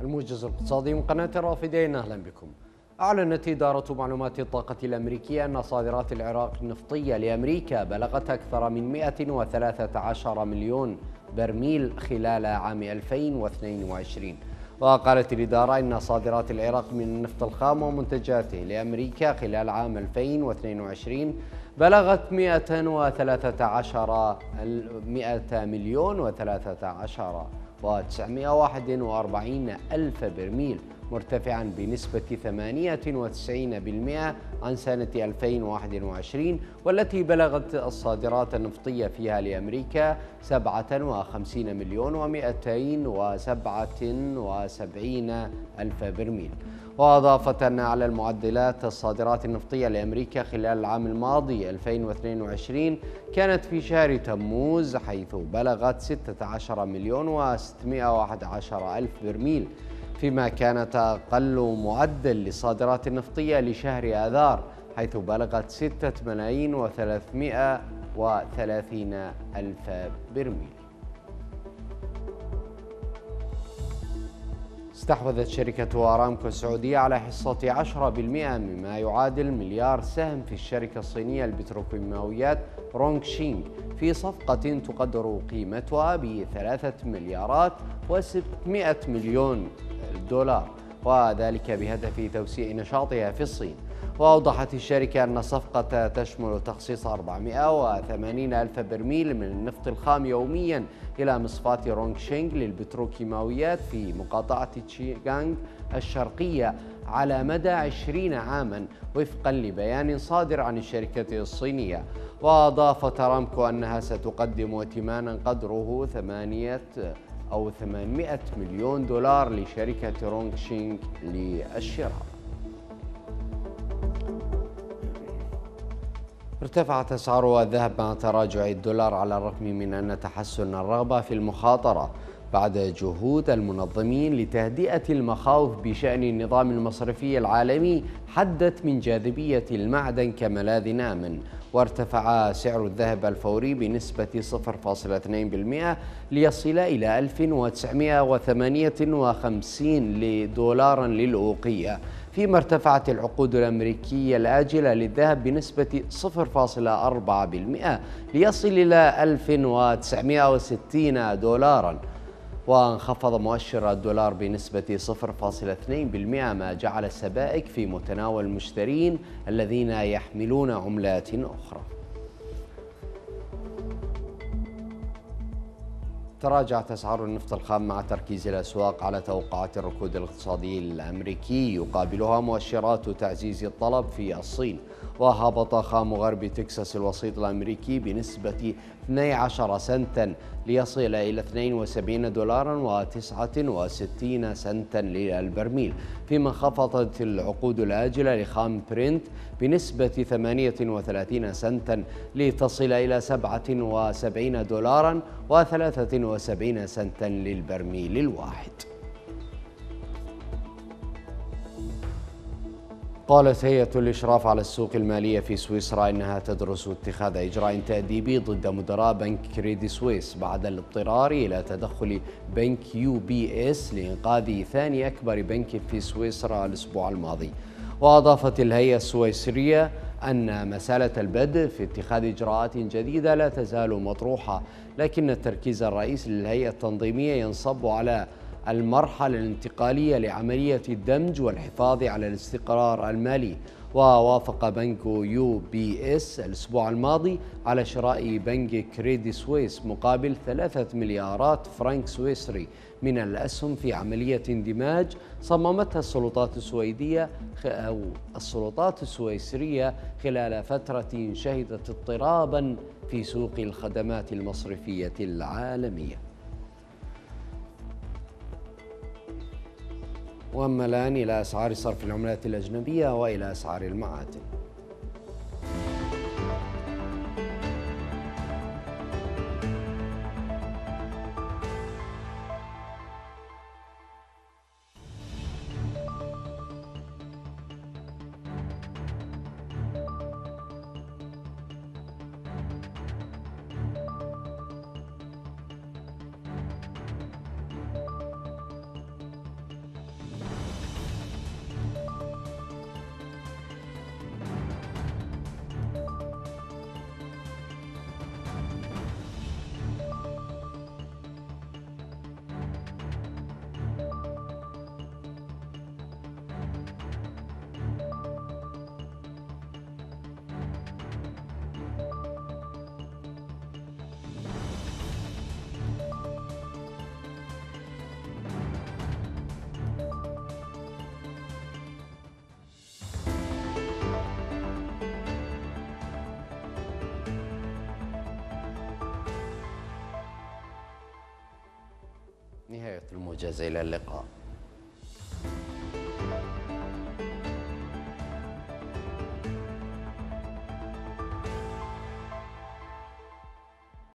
الموجز الاقتصادي من قناة الرافدين أهلا بكم. أعلنت إدارة معلومات الطاقة الأمريكية أن صادرات العراق النفطية لأمريكا بلغت أكثر من 113 مليون برميل خلال عام 2022 وقالت الإدارة إن صادرات العراق من النفط الخام ومنتجاته لأمريكا خلال عام 2022 بلغت 113 100 مليون و13 و941 ألف برميل مرتفعا بنسبة 98% عن سنة 2021 والتي بلغت الصادرات النفطية فيها لأمريكا 57 مليون و277 ألف برميل. وأضافت أن أعلى المعدلات الصادرات النفطية لأمريكا خلال العام الماضي 2022 كانت في شهر تموز حيث بلغت 16 مليون و611 ألف برميل فيما كانت أقل معدل للصادرات النفطية لشهر آذار حيث بلغت 6 ملايين و330 ألف برميل. استحوذت شركة أرامكو السعودية على حصة 10% مما يعادل مليار سهم في الشركة الصينية البتروكيماويات رونغ شينغ في صفقة تقدر قيمتها بثلاثة مليارات وستمائة مليون دولار. وذلك بهدف توسيع نشاطها في الصين. وأوضحت الشركة أن الصفقة تشمل تخصيص 480 ألف برميل من النفط الخام يوميا إلى مصفاة رونغ شينغ للبتروكيماويات في مقاطعة تشيغانغ الشرقية على مدى 20 عاما وفقا لبيان صادر عن الشركة الصينية. وأضافت أرامكو أنها ستقدم ائتمانا قدره ثمانية أو 800 مليون دولار لشركة رونغ شينغ للشراء. ارتفعت أسعار الذهب مع تراجع الدولار على الرغم من أن تحسن الرغبة في المخاطرة. بعد جهود المنظمين لتهدئة المخاوف بشأن النظام المصرفي العالمي حدت من جاذبية المعدن كملاذ آمن. وارتفع سعر الذهب الفوري بنسبة 0.2% ليصل إلى 1958 دولارا للأوقية. فيما ارتفعت العقود الأمريكية الآجلة للذهب بنسبة 0.4% ليصل إلى 1960 دولارا. وانخفض مؤشر الدولار بنسبة 0.2% ما جعل السبائك في متناول المشترين الذين يحملون عملات أخرى. تراجعت أسعار النفط الخام مع تركيز الأسواق على توقعات الركود الاقتصادي الأمريكي. يقابلها مؤشرات تعزيز الطلب في الصين. وهبط خام غرب تكساس الوسيط الأمريكي بنسبة 12 سنتا ليصل إلى 72 دولارا و69 سنتا للبرميل فيما انخفضت العقود الآجلة لخام برنت بنسبة 38 سنتا لتصل إلى 77 دولارا و73 سنتا للبرميل الواحد. قالت هيئة الإشراف على السوق المالية في سويسرا إنها تدرس اتخاذ إجراء تأديبي ضد مدراء بنك كريدي سويس بعد الاضطرار إلى تدخل بنك يو بي إس لإنقاذ ثاني أكبر بنك في سويسرا الأسبوع الماضي. وأضافت الهيئة السويسرية أن مسألة البدء في اتخاذ إجراءات جديدة لا تزال مطروحة لكن التركيز الرئيسي للهيئة التنظيمية ينصب على المرحلة الانتقالية لعملية الدمج والحفاظ على الاستقرار المالي. ووافق بنك يو بي إس الأسبوع الماضي على شراء بنك كريدي سويس مقابل ثلاثة مليارات فرنك سويسري. من الأسهم في عملية اندماج صممتها السلطات السويدية أو السلطات السويسرية خلال فترة شهدت اضطرابا في سوق الخدمات المصرفية العالمية. وأما الآن إلى أسعار صرف العملات الأجنبية وإلى أسعار المعادن موجز إلى اللقاء.